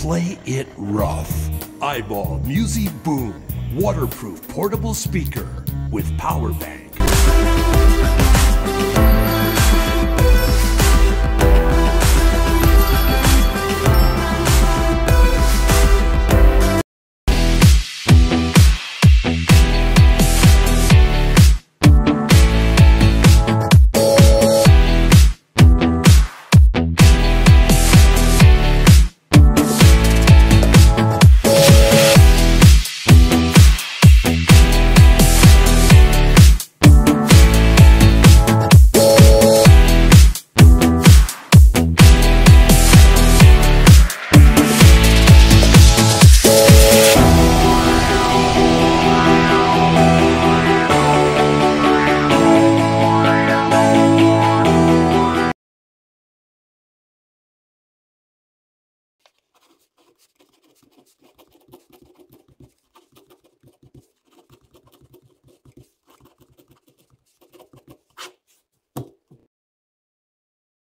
play it rough. Eyeball Musi Boom, waterproof portable speaker with power bank.